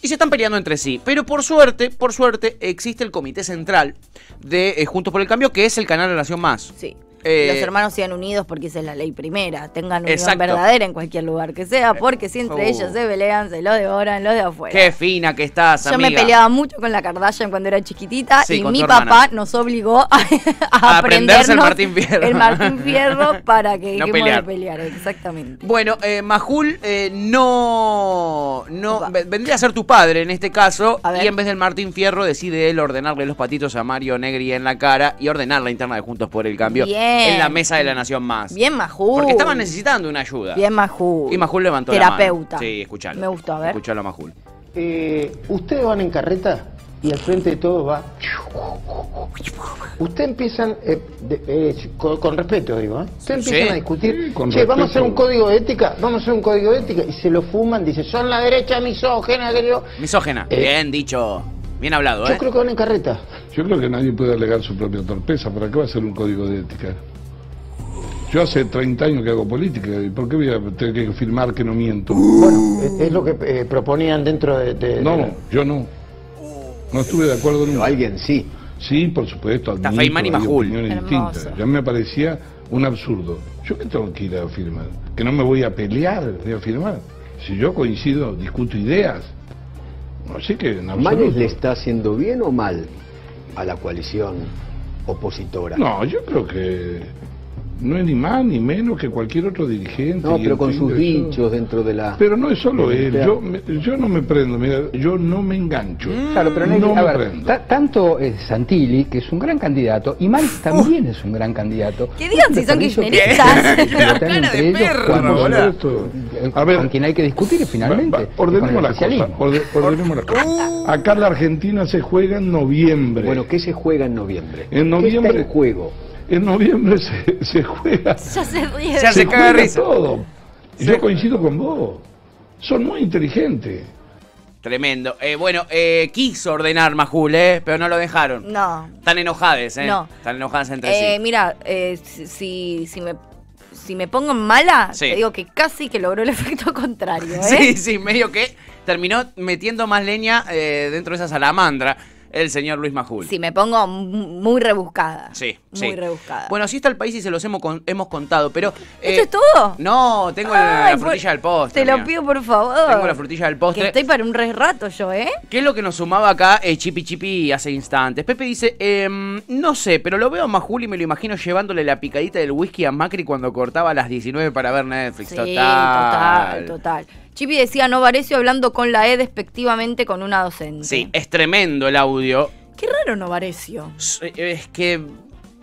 Y se están peleando entre sí. Pero por suerte, por suerte, existe el Comité Central de eh, Juntos por el Cambio, que es el canal de Nación Más. Sí. Eh, Los hermanos sean unidos porque esa es la ley primera. Tengan unión Exacto. verdadera en cualquier lugar que sea, porque si entre Uh. ellos se pelean, se lo devoran los de afuera. Qué fina que estás, Yo amiga. me peleaba mucho con la Kardashian cuando era chiquitita Sí, y mi papá hermana. nos obligó a, A aprenderse el Martín Fierro. el Martín Fierro para que No dejemos pelear. de pelear. Exactamente. Bueno, eh, Majul eh, no, no Opa. vendría a ser tu padre en este caso y en vez del Martín Fierro decide él ordenarle los patitos a Mario Negri en la cara y ordenar la interna de Juntos por el Cambio Bien. En la mesa de la Nación Más. Bien Majú. Porque estaban necesitando una ayuda. Bien Majú. Y Majul levantó Terapeuta. la mano. Sí, escuchalo. Me gustó, a ver. Escuchalo a Majul. Eh, ustedes van en carreta y al frente de todos va. Ustedes empiezan, eh, de- eh, con, con respeto digo, ¿eh? Ustedes Sí. empiezan a discutir, Sí, con che, vamos a hacer un código de ética, vamos a hacer un código de ética, y se lo fuman, dice, son la derecha misógena, que yo. Misógena. Eh. Bien dicho. Bien hablado, Yo ¿eh? creo que van en carreta. Yo creo que nadie puede alegar su propia torpeza. ¿Para qué va a ser un código de ética? Yo hace 30 años que hago política. ¿Y por qué voy a tener que firmar que no miento? Bueno, es, lo que eh, proponían dentro de... de- de No, la- yo no. No estuve de acuerdo nunca. alguien sí. Sí, por supuesto, Está admito, Feynman y hay Majul. opiniones distintas. Ya me parecía un absurdo. ¿Yo qué tengo que ir a firmar? ¿Que no me voy a pelear voy a firmar? Si yo coincido, discuto ideas. No sé que en absoluto. ¿Manes le está haciendo bien o mal a la coalición opositora? No, yo creo que no es ni más ni menos que cualquier otro dirigente. No, pero con sus dichos dentro de la... Pero no es solo él, yo, me- yo no me prendo, mira, yo no me engancho. Claro, pero no, hay- no a ver, tanto eh, Santilli, que es un gran candidato, y Maris también es un gran candidato. Que digan si son que- kirchneristas. que Cara entre ellos perro, eh, A ver, con quien hay que discutir finalmente. Va- va, ordenemos el las cosas. oficialismo. orde- ordenemos las cosas. Acá la Argentina se juega en noviembre. Bueno, ¿qué se juega en noviembre? En ¿Qué noviembre- está en juego? En noviembre se, se juega. Ya se ríe. Ya se caga de juega risa. todo. Yo coincido con vos. Son muy inteligentes. Tremendo. Eh, bueno, eh, quiso ordenar Majul, ¿eh? Pero no lo dejaron. No. Están enojadas, ¿eh? No. Están enojadas entre Eh, sí. Mira, eh, si, si, me, si me pongo en mala, Sí. te digo que casi que logró el efecto contrario. ¿eh? Sí, sí, medio que terminó metiendo más leña eh, dentro de esa salamandra el señor Luis Majul. Si me pongo mu- muy rebuscada. Sí, Muy sí. rebuscada. Bueno, así está el país y se los hemos, con- hemos contado, pero... eh, ¿Esto es todo? No, tengo Ay, la por- frutilla del postre. Te lo pido por favor. Tengo la frutilla del postre. Que estoy para un re rato yo, ¿eh? ¿Qué es lo que nos sumaba acá eh, Chipi Chipi hace instantes? Pepe dice, em, no sé, pero lo veo a Majul y me lo imagino llevándole la picadita del whisky a Macri cuando cortaba a las 19 para ver Netflix. Sí, total. total, total. Chipi decía Novarecio hablando con la E despectivamente con una docente. Sí, es tremendo el audio. Qué raro Novarecio. Eh, Es que,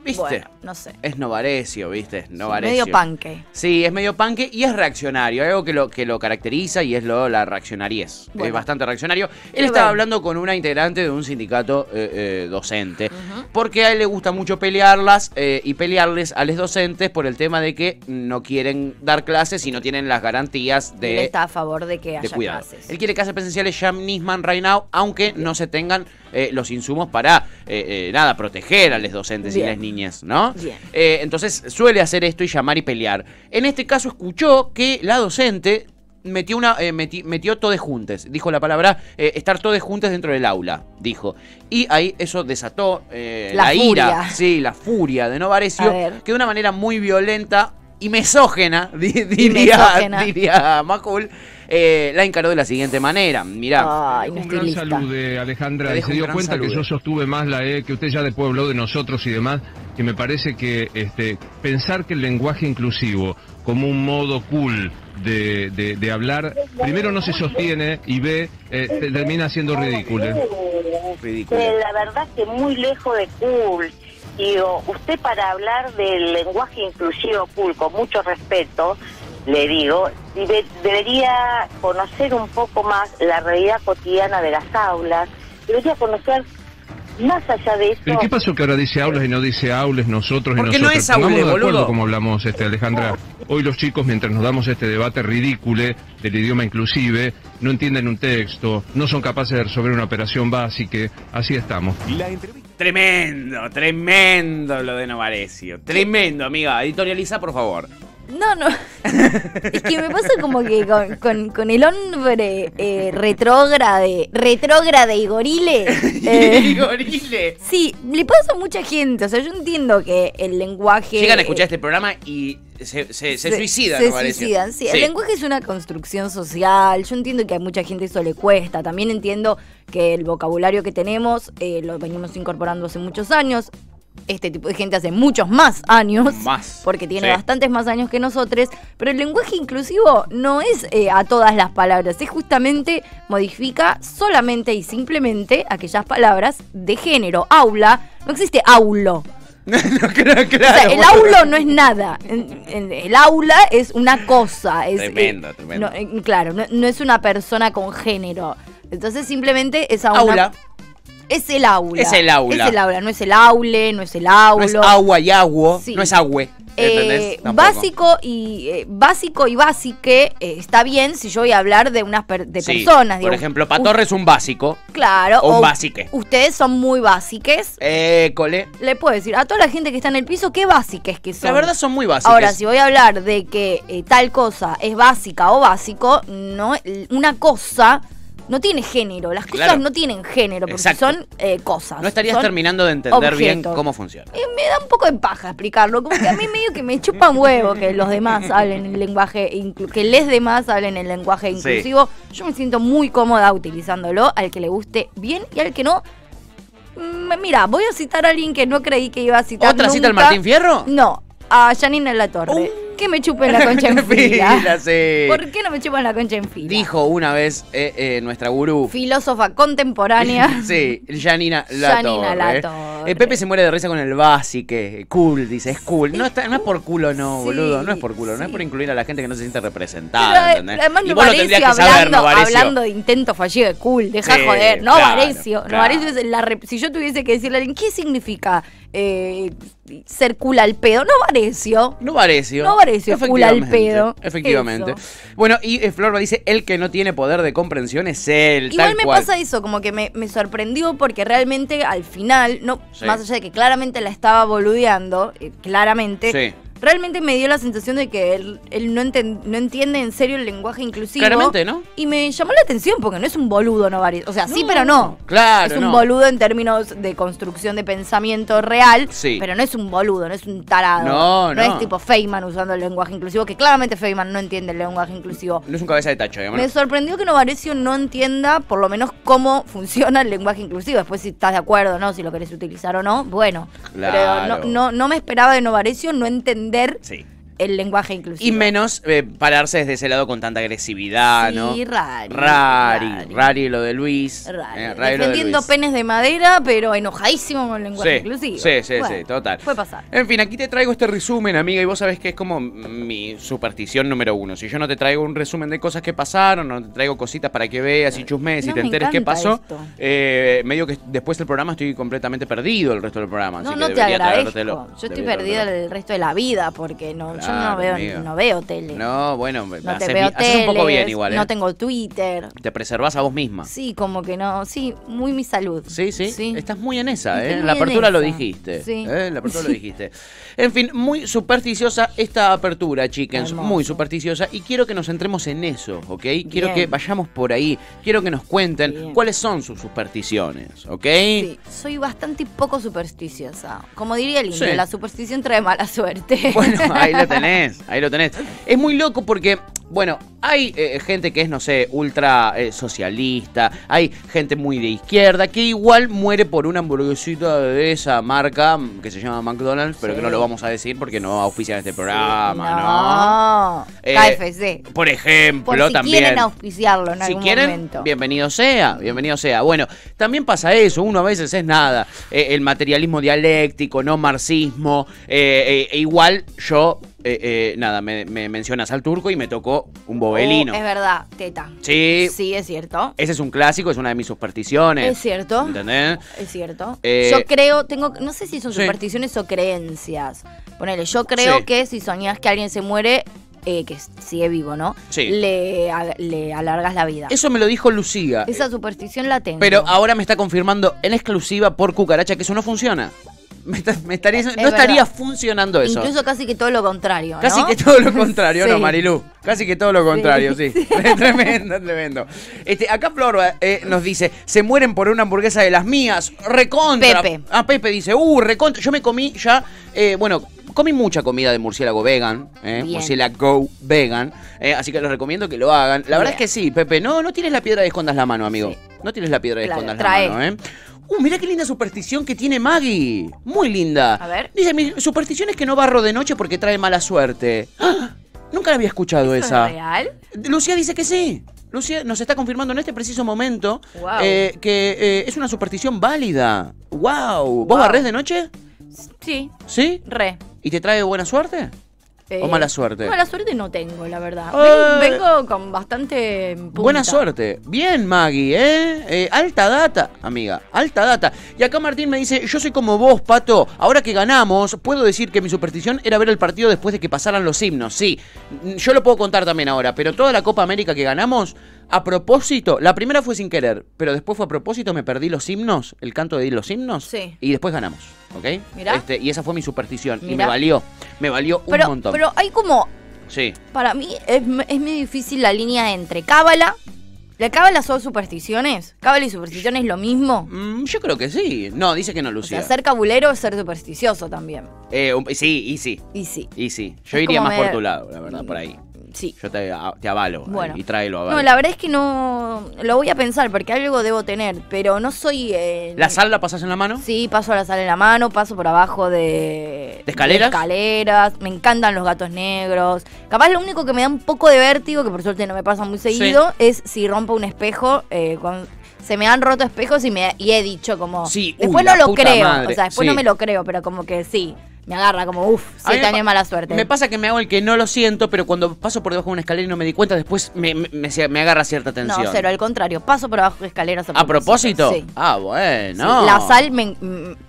viste, Bueno, No sé. Es Novarecio, ¿viste? Es Novarecio. Medio panque. Sí, es medio panque y es reaccionario. Hay algo que lo, que lo caracteriza y es lo, la reaccionariez. Bueno. Es bastante reaccionario. Él estaba hablando con una integrante de un sindicato eh, eh, docente. Porque a él le gusta mucho pelearlas eh, y pelearles a los docentes por el tema de que no quieren dar clases y no tienen las garantías Él de está a favor de que haya clases. Él quiere clases presenciales ya Nisman right now, aunque no se tengan eh, los insumos para, eh, nada, proteger a los docentes y Bien. las niñas, ¿no? Bien. Eh, entonces suele hacer esto y llamar y pelear. En este caso escuchó que la docente metió una eh, meti- metió todes juntes. Dijo la palabra eh, estar todes juntes dentro del aula dijo. Y ahí eso desató eh, La la, ira. sí la furia de Novarecio que de una manera muy violenta y misógena di- diría Macul eh, la encaró de la siguiente manera. Mirá. Ay, no Un gran lista. saludo de Alejandra. Se dio cuenta que yo sostuve más la E, que usted ya después habló de nosotros y demás, que me parece que este, pensar que el lenguaje inclusivo como un modo cool de, de- de hablar, primero no se sostiene y B, eh, te- termina siendo ridículo. ridículo la verdad que muy lejos de cool. Digo, usted para hablar del lenguaje inclusivo cool con mucho respeto, le digo, debe- debería conocer un poco más la realidad cotidiana de las aulas, debería conocer más allá de eso. ¿Pero qué pasó que ahora dice aulas y no dice aules nosotros y Porque no es aule, Pongámonos de acuerdo boludo. como hablamos, este, Alejandra. Hoy los chicos, mientras nos damos este debate ridículo del idioma inclusive, no entienden un texto, no son capaces de resolver una operación básica, así estamos. Tremendo, tremendo lo de Novarecio. Tremendo, amiga. Editorializa, por favor. No, no. es que me pasa como que con, con- con el hombre eh, retrógrade, retrógrade y gorile. eh, Gorile. sí, le pasa a mucha gente. O sea, yo entiendo que el lenguaje. Llegan a escuchar este programa y se, se, se suicidan, Se suicidan, sí. El lenguaje es una construcción social. Yo entiendo que a mucha gente eso le cuesta. También entiendo que el vocabulario que tenemos eh, lo venimos incorporando hace muchos años. Este tipo de gente hace muchos más años. Más. Porque tiene Sí. bastantes más años que nosotros. Pero el lenguaje inclusivo no es eh, a todas las palabras. Es justamente modifica solamente y simplemente aquellas palabras de género. Aula. No existe aulo. No, claro, O sea, claro, el aulo no es nada. El aula es una cosa. Es, Tremendo, eh, tremendo. no, eh, claro, no, no es una persona con género. Entonces simplemente es a una- Aula. Es el aula. Es el aula. Es el aula, no es el aule, no es el aulo. No es agua y agua, Sí. no es agüe. Eh, básico y eh, básico y básique eh, está bien si yo voy a hablar de unas per- de Sí, personas. Por ejemplo, Patorre es un básico. claro. o un básique. Ustedes son muy básiques. École. Le puedo decir a toda la gente que está en el piso qué básiques que son. La verdad son muy básicos. Ahora, si voy a hablar de que eh, tal cosa es básica o básico, no, una cosa no tiene género. Las cosas Claro. no tienen género porque Exacto. son eh, cosas. no estarías terminando de entender bien cómo funciona. Eh, me da un poco de paja explicarlo, como que a mí medio que me chupa un huevo que los demás hablen el lenguaje, que les demás hablen el lenguaje Sí. inclusivo. Yo me siento muy cómoda utilizándolo, al que le guste bien y al que no. mm, Mira, voy a citar a alguien que no creí que iba a citar. ¿Otra cita al nunca. Martín Fierro? No, a Janina La Torre. Que me chupen la concha en Fila, fila. sí. ¿Por qué no me chupan la concha en fila? Dijo una vez eh, eh, nuestra gurú. Filósofa contemporánea. Sí, Janina La Janina. Latorre. Eh, Pepe se muere de risa con el básique. Cool, dice, es cool. No, está, no es por culo, no, Sí, boludo. No es por culo, no es por incluir a la gente que no se siente Pero, representada. eh, ¿entendés? además y vos lo tendrías que saber, hablando, Novarecio. hablando de intento fallido de cool, deja joder. claro, Novarecio, claro. Novarecio es la si yo tuviese que decirle a alguien, ¿qué significa eh, ser al pedo? Novarecio. Novarecio. Novarecio, cool al Efectivamente, pedo. Efectivamente. Eso. Bueno, y eh, Florba dice, el que no tiene poder de comprensión es él, Igual tal me cual. pasa eso, como que me, me sorprendió porque realmente al final, no, Sí. más allá de que claramente la estaba boludeando, eh, claramente, Sí. Realmente me dio la sensación de que él, él no, enten- no entiende en serio el lenguaje inclusivo. Claramente, ¿no? Y me llamó la atención porque no es un boludo, Novarecio. O sea, sí, No, pero no. claro, Es un no. boludo en términos de construcción de pensamiento real, Sí. pero no es un boludo, no es un tarado. No, no. es tipo Feynman usando el lenguaje inclusivo, que claramente Feynman no entiende el lenguaje inclusivo. No es un cabeza de tacho, digamos. Me sorprendió que Novarecio no entienda por lo menos cómo funciona el lenguaje inclusivo. Después si estás de acuerdo o no, si lo querés utilizar o no, bueno. Claro. Pero no, no, no me esperaba de Novarecio no entender Sí. El lenguaje inclusivo. Y menos eh, pararse desde ese lado con tanta agresividad, Sí, ¿no? rari, Rari, rari. rari lo de Luis. Rari. eh, rari de Defendiendo Luis. penes de madera, pero enojadísimo con el lenguaje Sí, inclusivo. sí, sí, Bueno, sí, total. Puede pasar. En fin, aquí te traigo este resumen, amiga, y vos sabés que es como mi superstición número uno. Si yo no te traigo un resumen de cosas que pasaron, no te traigo cositas para que veas y chusmes y te enteres qué pasó, eh, medio que después del programa estoy completamente perdido el resto del programa. No, así no que te agradezco. Yo estoy perdida el resto de la vida porque no, yo no veo, no veo tele. No, bueno, me No haces, te veo haces un poco bien igual, ¿eh? No tengo Twitter. Te preservas a vos misma. Sí, como que no. Sí, muy mi salud. Sí, sí, Estás muy en esa, Estoy ¿eh? En la apertura lo dijiste. Sí. ¿eh? En la apertura lo dijiste. En fin, muy supersticiosa esta apertura, chickens. Hermoso. Muy supersticiosa. Y quiero que nos centremos en eso, ¿ok? Quiero Bien. que vayamos por ahí. Quiero que nos cuenten cuáles son sus supersticiones, ¿ok? Sí, soy bastante poco supersticiosa. Como diría el indio, Sí. la superstición trae mala suerte. Bueno, ahí lo tenés, ahí lo tenés. Es muy loco porque, bueno, hay eh, gente que es, no sé, ultra eh, socialista, hay gente muy de izquierda que igual muere por una hamburguesita de esa marca mm, que se llama McDonald's, pero Sí. que no lo vamos a decir porque no auspician este programa, ¿no? no. Eh, KFC. Por ejemplo, Por si también. quieren auspiciarlo en Si algún quieren, momento. bienvenido sea, bienvenido sea. Bueno, también pasa eso, uno a veces es nada, eh, el materialismo dialéctico, no marxismo, e igual yo, eh, eh, nada, me, me mencionas al turco y me tocó un bobelino. Oh, es verdad, teta. Sí. Sí, es cierto. Ese es un clásico, es una de mis supersticiones. Es cierto. ¿Entendés? Es cierto. Eh, yo creo, tengo, no sé si son Sí. supersticiones o creencias. Ponele, yo creo Sí. que si soñás que alguien se muere, eh, que sigue vivo, ¿no? Sí. Le, a- le alargas la vida. Eso me lo dijo Lucía. Esa superstición la tengo. Pero ahora me está confirmando en exclusiva por cucaracha que eso no funciona. Me, está- me estaría, no Es estaría funcionando eso. Incluso casi que todo lo contrario. Casi que todo lo contrario, ¿no, Sí. Marilú? Casi que todo lo contrario, sí. tremendo, tremendo. Este, acá Flor eh, nos dice, se mueren por una hamburguesa de las mías. Recontra. Pepe. Ah, Pepe dice, uh, recontra. Yo me comí ya, eh, bueno, comí mucha comida de murciélago vegan, eh, murciélago vegan, eh, así que les recomiendo que lo hagan. La verdad es que sí, Pepe, no, no tienes la piedra de escondas la mano, amigo. No tienes la piedra de Claro, escondas trae. la mano, ¿eh? Uh, mirá qué linda superstición que tiene Maggie. Muy linda. A ver. Dice, mi superstición es que no barro de noche porque trae mala suerte. ¡Ah! Nunca la había escuchado ¿Eso esa. es real? Lucía dice que sí. Lucía nos está confirmando en este preciso momento eh, que eh, es una superstición válida. ¡Wow! ¿Vos barrés de noche? Sí, ¿Sí? re. ¿Y te trae buena suerte? Eh, ¿O mala suerte? Mala suerte no tengo, la verdad. Ven- Vengo con bastante punta. Buena suerte. Bien, Maggie, ¿eh? Eh, Alta data, amiga. Alta data. Y acá Martín me dice, yo soy como vos, Pato. Ahora que ganamos, puedo decir que mi superstición era ver el partido después de que pasaran los himnos. Sí, yo lo puedo contar también ahora, pero toda la Copa América que ganamos, a propósito, la primera fue sin querer, pero después fue a propósito, me perdí los himnos, el canto de los himnos. Sí. Y después ganamos, ¿ok? Mirá. Este, y esa fue mi superstición. Y me valió. Me valió un Pero, montón. pero hay como Sí. Para mí es, muy difícil la línea entre cábala. ¿La cábala son supersticiones? ¿Cábala y superstición es lo mismo? Mm, yo creo que sí. No, dice que no, O Lucía. sea, ser cabulero es ser supersticioso también. Eh, un- sí, y sí. Y sí. Y sí, yo Es iría más por tu lado, la verdad, por ahí. Sí. Yo te, te avalo ahí, Bueno. y tráelo a No, la verdad es que no. Lo voy a pensar porque algo debo tener, pero no soy. eh, ¿La sal la pasas en la mano? Sí, paso la sal en la mano, paso por abajo de. ¿De escaleras? escaleras. Me encantan los gatos negros. Capaz lo único que me da un poco de vértigo, que por suerte no me pasa muy seguido, es si rompo un espejo. eh, con- se me han roto espejos y, me, y he dicho como. Sí, después no lo creo. madre, O sea, después sí. no me lo creo, pero como que sí. Me agarra como, uff, A pa- de mala suerte. Me pasa que me hago el que no lo siento, pero cuando paso por debajo de una escalera y no me di cuenta, después me, me, me- me agarra cierta no, tensión. cero, al contrario. Paso por abajo de escaleras ¿A propósito? Sí. Ah, Sí, bueno. La sal me,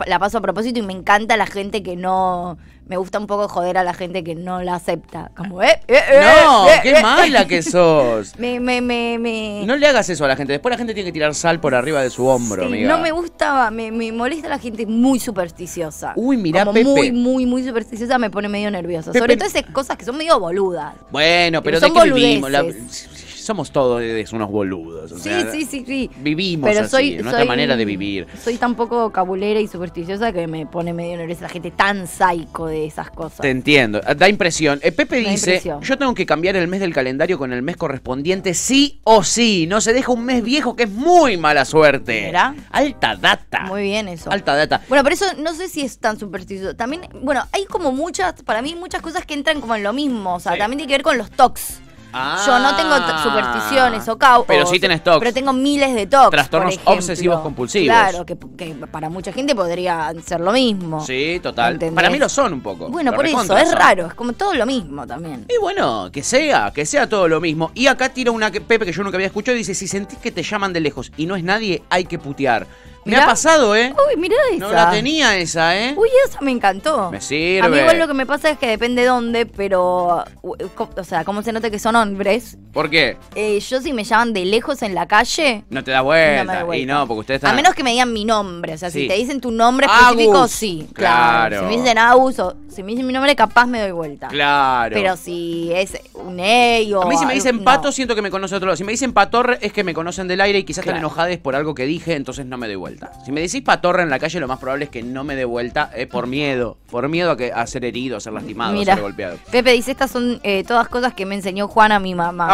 la paso a propósito y me encanta la gente que no. Me gusta un poco joder a la gente que no la acepta. Como, eh, eh, eh, No, eh, qué eh. mala que sos. Me, me, me, me. No le hagas eso a la gente. Después la gente tiene que tirar sal por arriba de su hombro, Sí, amiga. no me gusta, me, me molesta la gente muy supersticiosa. Uy, mirá, Como Pepe. Muy, muy, muy supersticiosa me pone medio nerviosa. Sobre todo esas cosas que son medio boludas. Bueno, pero Son ¿de qué vivimos? La- boludeces. Somos todos unos boludos. o Sí, sea, sí, sí, sí. Vivimos Pero así, soy, es nuestra soy- manera de vivir. Soy tan poco cabulera y supersticiosa que me pone medio nerviosa la gente tan psycho de esas cosas. Te entiendo, da impresión. Eh, Pepe Da dice, impresión. yo tengo que cambiar el mes del calendario con el mes correspondiente sí o sí. No se deja un mes viejo que es muy mala suerte. ¿Mirá? Alta data. Muy bien eso. Alta data. Bueno, pero eso no sé si es tan supersticioso. También, bueno, hay como muchas, para mí, muchas cosas que entran como en lo mismo. O sea, Sí. también tiene que ver con los tocs. Ah. Yo no tengo t- supersticiones o caos. Pero sí tenés TOCs. Pero tengo miles de tocs. Trastornos por obsesivos compulsivos. Claro, que, que para mucha gente podría ser lo mismo. Sí, total. ¿Entendés? Para mí lo son un poco. Bueno, por eso, es son. raro, es como todo lo mismo también. Y bueno, que sea, que sea todo lo mismo. Y acá tira una que Pepe que yo nunca había escuchado y dice, si sentís que te llaman de lejos y no es nadie, hay que putear. Me ha pasado, ¿eh? Uy, mirá esa. No la tenía esa, ¿eh? Uy, esa me encantó. Me sirve. A mí igual lo que me pasa es que depende dónde, pero, o sea, como se nota que son hombres, ¿Por qué? eh, yo si me llaman de lejos en la calle, No te da vuelta. No me da vuelta. Y no, porque ustedes están... a menos que me digan mi nombre, o sea, Sí. si te dicen tu nombre Agus, específico, sí, claro. claro. Si me dicen Agus o si me dicen mi nombre, capaz me doy vuelta. Claro. Pero si es un ey o... A mí si me dicen no. pato, siento que me conoce otro lado. Si me dicen patorre, es que me conocen del aire y quizás Claro. están enojadas por algo que dije, entonces no me doy vuelta. Si me decís patorre en la calle, lo más probable es que no me dé vuelta eh, por miedo. Por miedo a, que, a ser herido, a ser lastimado, Mira. a ser golpeado. Pepe dice, estas son eh, todas cosas que me enseñó Juana, mi mamá.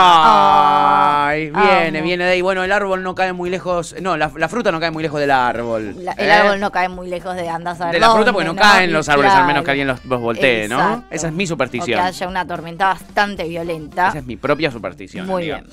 Ay, viene, amo. viene de ahí. Bueno, el árbol no cae muy lejos. No, la, la fruta no cae muy lejos del árbol. La- el ¿eh? árbol no cae muy lejos de andar a saber De la fruta porque no, caen los árboles, al menos que alguien los, los voltee, ¿no? Esa es mi O superstición. que haya una tormenta bastante violenta. Esa es mi propia superstición. Muy bien.